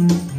Mm-hmm.